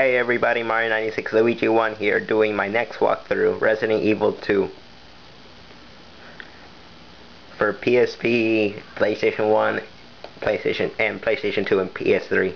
Hey everybody, Mario96 Luigi 1 here, doing my next walkthrough, Resident Evil 2. For PSP, PlayStation 1, PlayStation, and PlayStation 2 and PS3.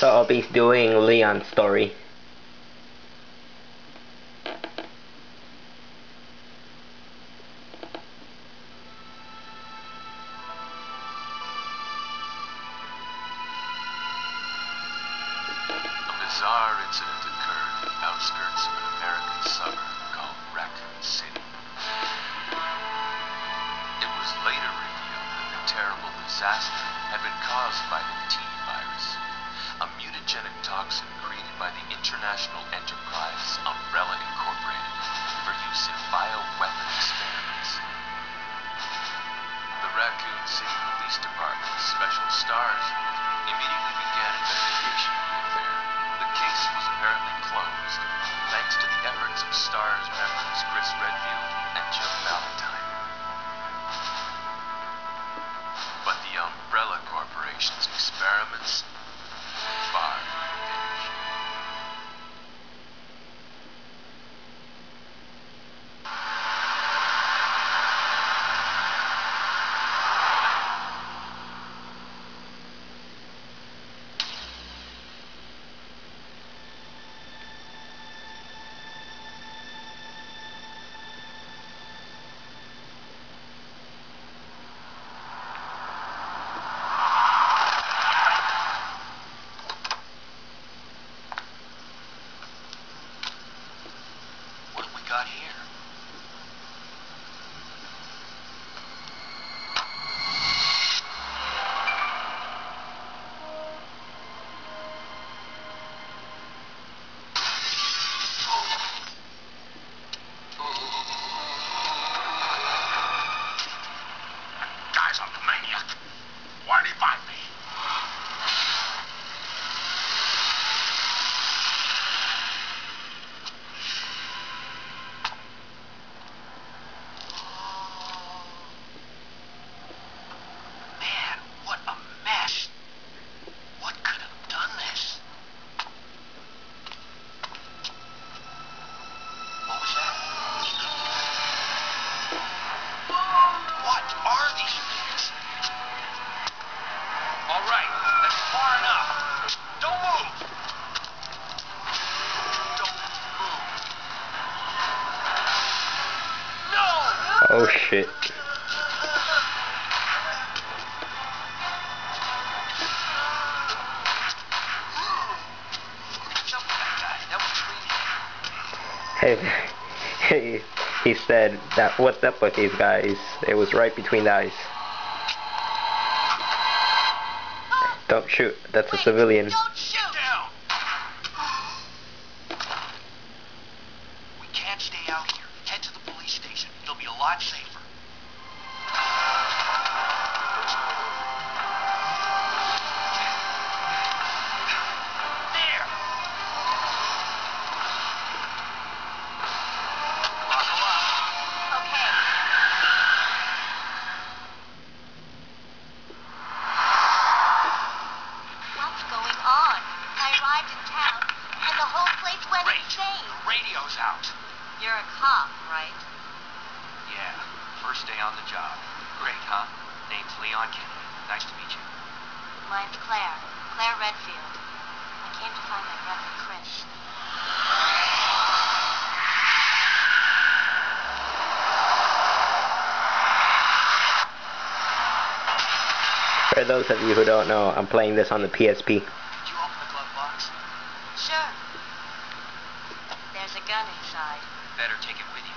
So I'll be doing Leon's story. It was later revealed that the terrible disaster had been caused by the T virus, a mutagenic created by the international enterprise Umbrella Incorporated for use in bioweapon experiments. The Raccoon City Police Department's Special Stars unit immediately began investigation of the affair. The case was apparently closed, thanks to the efforts of Stars members Chris Redfield and Jill Valentine. But the Umbrella Corporation's experiments far shit. Jump that guy. That was Trini. Hey, he, he said that what's up with these guys? It was right between the eyes. Don't shoot, that's a civilian. Claire. Claire Redfield. I came to find my brother Chris. For those of you who don't know, I'm playing this on the PSP. Did you open the glove box? Sure. There's a gun inside. Better take it with you.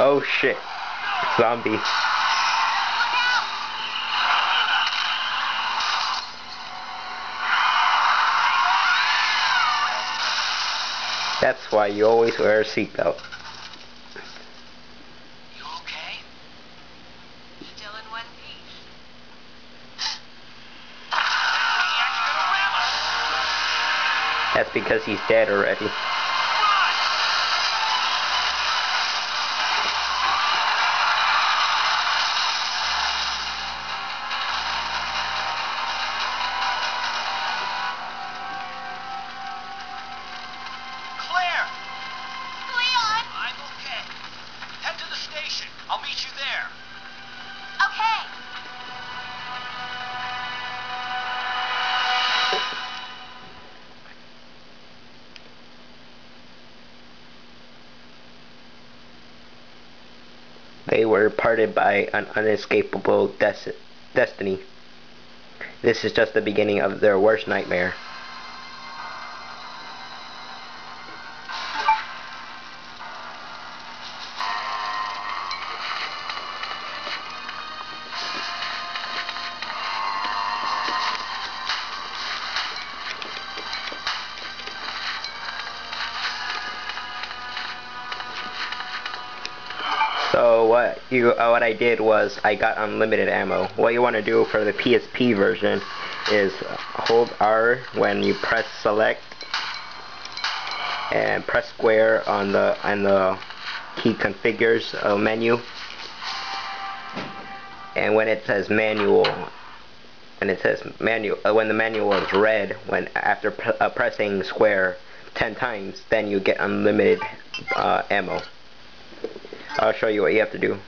Oh shit. Zombie. That's why you always wear a seatbelt. You okay? Still in one piece. That's because he's dead already. They were parted by an unescapable des- destiny. This is just the beginning of their worst nightmare. What you uh, what I did was I got unlimited ammo. What you want to do for the PSP version is hold R when you press select and press square on the on the key configures uh, menu. And when it says manual and it says manual uh, when the manual is red when after pr uh, pressing square 10 times then you get unlimited uh, ammo. I'll show you what you have to do.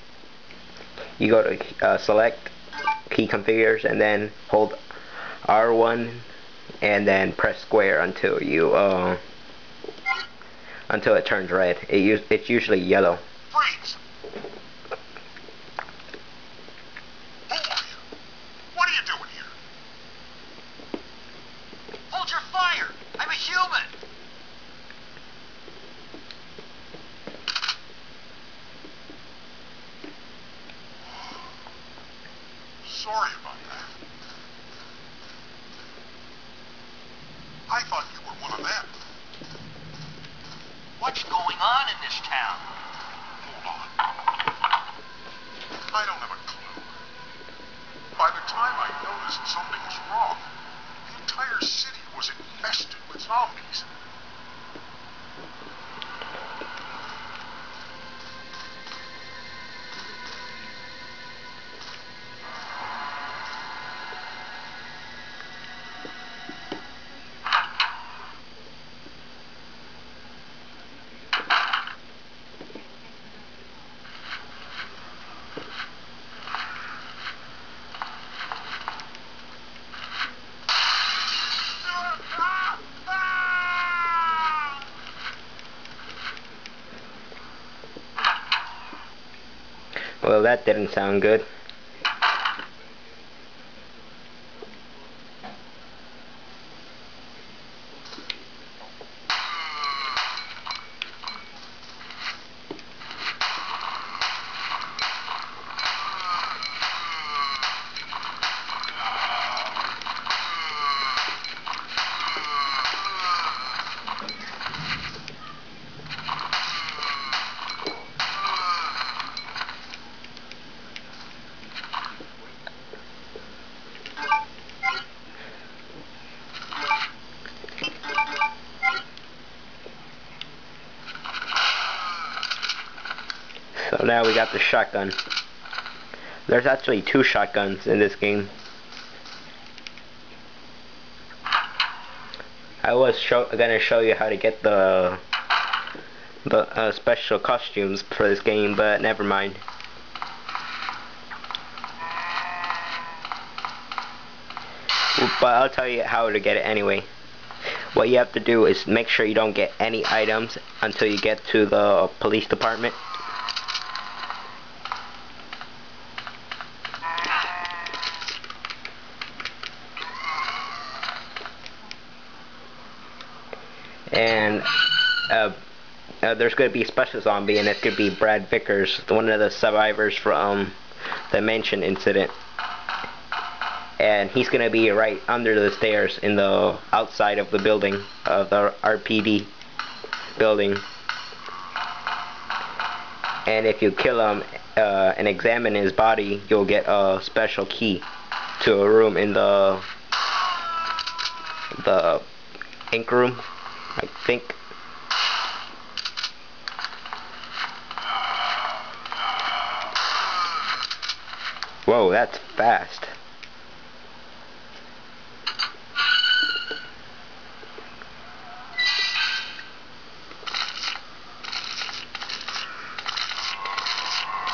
You go to uh, select key configures and then hold R1 and then press square until you uh, until it turns red. It it's usually yellow. Human! Sorry that didn't sound good. So now we got the shotgun. There's actually two shotguns in this game. I was show gonna show you how to get the the uh, special costumes for this game, but never mind. But I'll tell you how to get it anyway. What you have to do is make sure you don't get any items until you get to the police department. And uh, uh, there's going to be a special zombie, and going to be Brad Vickers, one of the survivors from the mansion incident. And he's going to be right under the stairs in the outside of the building, of the RPD building. And if you kill him uh, and examine his body, you'll get a special key to a room in the the ink room, I think. That's fast.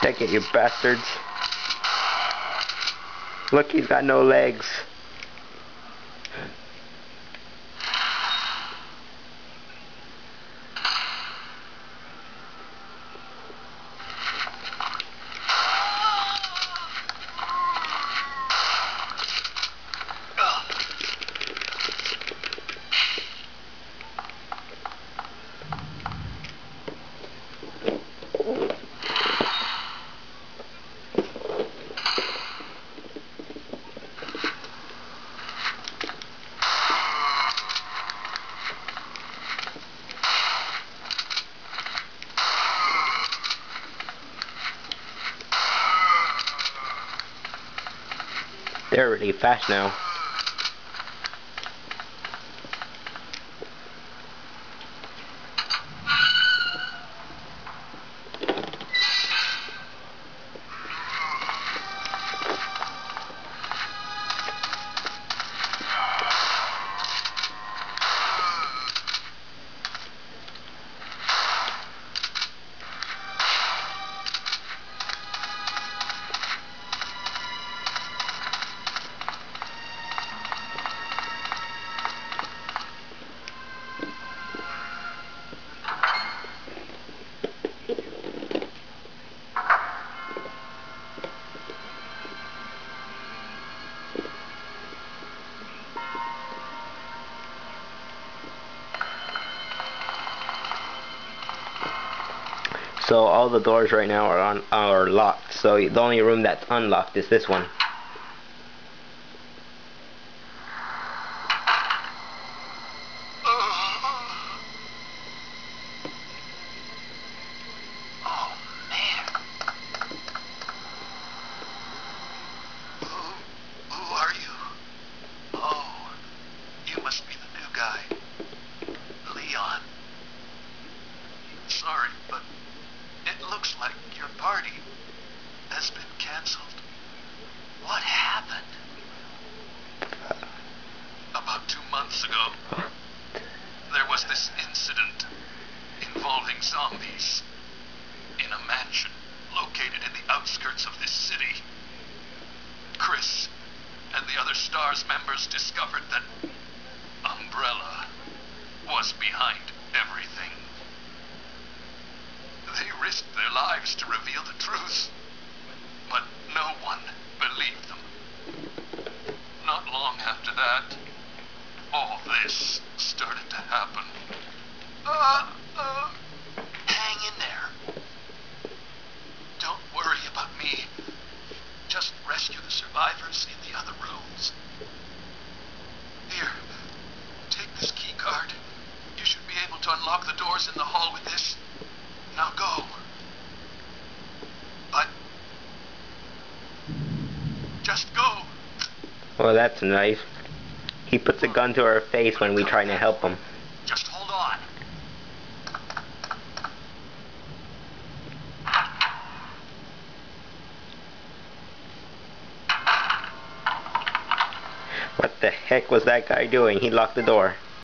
Take it, you bastards. Look, he's got no legs. They're really fast now. So all the doors right now are on are locked. So the only room that's unlocked is this one. Oh, man. Who, who are you? Oh, you must be the new guy. Leon. Sorry, but it looks like your party has been canceled. What happened? About two months ago, there was this incident involving zombies in a mansion located in the outskirts of this city. Chris and the other STARS members discovered that Umbrella was behind lives to reveal the truth, but no one believed them. Not long after that, all this started to happen. Uh, uh, hang in there. Don't worry about me. Just rescue the survivors in the other rooms. Here, take this key card. You should be able to unlock the doors in the hall with this. Now go. But just go. Well, that's nice. He puts a gun to our face when we try to help him. Just hold on. What the heck was that guy doing? He locked the door.